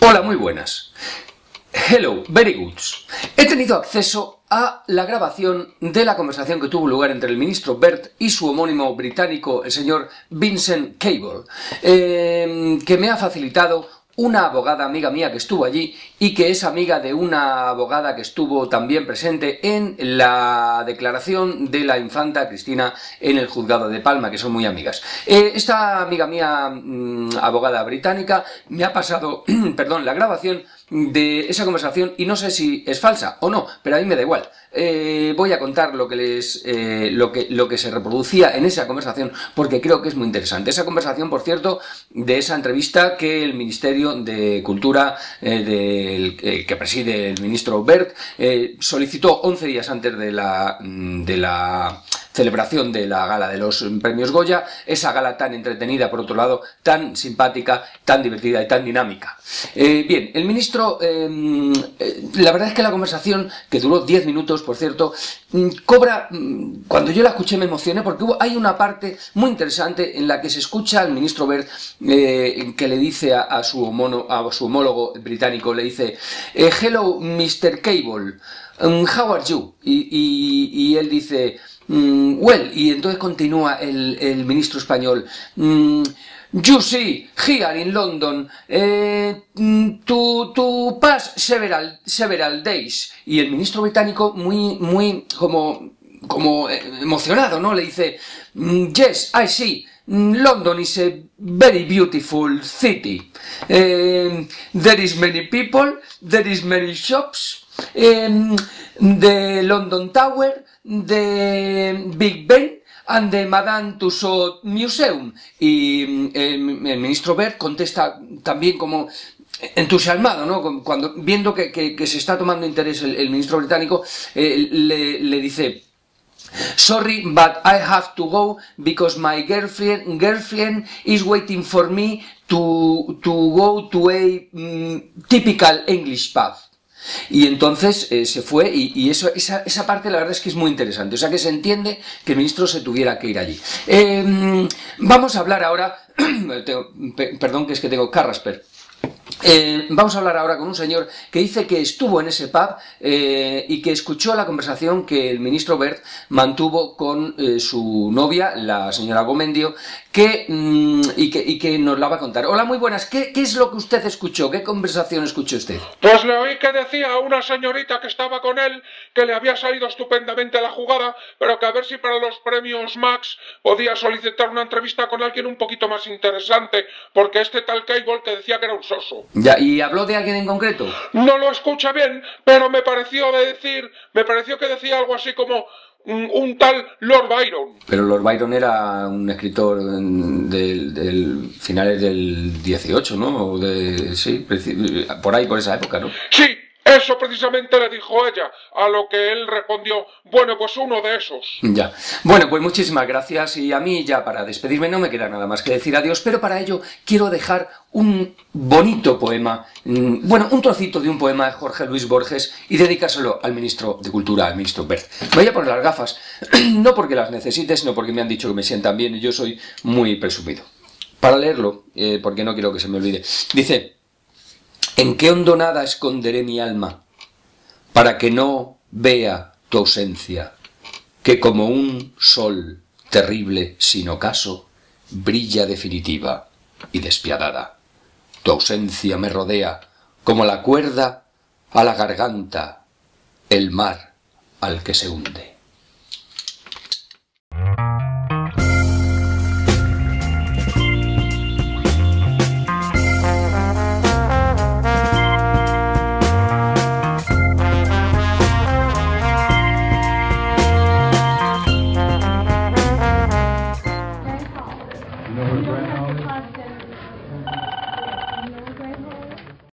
Hola, muy buenas. Hello, very good. He tenido acceso a la grabación de la conversación que tuvo lugar entre el ministro Bert y su homónimo británico, el señor Vincent Cable, eh, que me ha facilitado una abogada amiga mía que estuvo allí y que es amiga de una abogada que estuvo también presente en la declaración de la infanta Cristina en el juzgado de Palma, que son muy amigas. Eh, esta amiga mía, mm, abogada británica, me ha pasado, perdón, la grabación de esa conversación y no sé si es falsa o no, pero a mí me da igual. Eh, voy a contar lo que, les, eh, lo, que, lo que se reproducía en esa conversación porque creo que es muy interesante. Esa conversación, por cierto, de esa entrevista que el Ministerio de Cultura eh, del, que preside el ministro Bert solicitó 11 días antes de la, de la celebración de la gala de los premios Goya, esa gala tan entretenida, por otro lado, tan simpática, tan divertida y tan dinámica. Eh, bien, el ministro, em, eh, la verdad es que la conversación, que duró 10 minutos, por cierto, mm, cobra, mm, cuando yo la escuché me emocioné porque hay una parte muy interesante en la que se escucha al ministro Bert eh, que le dice a, su a su homólogo británico, le dice, hello Mr. Cable, um, how are you? y él dice, Mm, well, y entonces continúa el, ministro español. Mm, you see, here in London, eh, mm, to pass several, several days. Y el ministro británico, muy, muy, como, como eh, emocionado, ¿no? Le dice, yes, I see. London is a very beautiful city. Eh, there is many people, there is many shops. The London Tower, de Big Ben and the Madame Tussauds Museum. Y mm, el, ministro Bert contesta también como entusiasmado, ¿no? Cuando, viendo que, se está tomando interés el, ministro británico, eh, le, dice... Sorry, but I have to go because my girlfriend, girlfriend is waiting for me to, to go to a mm, typical English pub. Y entonces eh, se fue y, eso, esa, esa, parte la verdad es que es muy interesante. O sea que se entiende que el ministro se tuviera que ir allí. Em, vamos a hablar ahora, perdón que es que tengo Carrasper. Eh, vamos a hablar ahora con un señor que dice que estuvo en ese pub eh, y que escuchó la conversación que el ministro Bert mantuvo con eh, su novia, la señora Gomendio, mm, y, que, y, que, nos la va a contar. Hola, muy buenas. ¿Qué, ¿Qué, es lo que usted escuchó? ¿Qué conversación escuchó usted? Pues le oí que decía a una señorita que estaba con él que le había salido estupendamente la jugada, pero que a ver si para los premios Max podía solicitar una entrevista con alguien un poquito más interesante, porque este tal Cable que decía que era un soso. Ya, ¿y habló de alguien en concreto? No lo escucha bien, pero me pareció decir, me pareció que decía algo así como un, tal Lord Byron. Pero Lord Byron era un escritor del, finales del 18, ¿no? De, sí, por ahí, por esa época, ¿no? Sí, eso precisamente le dijo ella, a lo que él respondió, bueno, pues uno de esos. Ya. Bueno, pues muchísimas gracias y a mí ya para despedirme no me queda nada más que decir adiós, pero para ello quiero dejar un bonito poema, mm, bueno, un trocito de un poema de Jorge Luis Borges y dedicárselo al ministro de Cultura, al ministro Bert. Voy a poner las gafas, no porque las necesite, sino porque me han dicho que me sientan bien y yo soy muy presumido. Para leerlo, eh, porque no quiero que se me olvide, dice... ¿En qué hondonada esconderé mi alma para que no vea tu ausencia, que como un sol terrible sin ocaso brilla definitiva y despiadada? Tu ausencia me rodea como la cuerda a la garganta, el mar al que se hunde.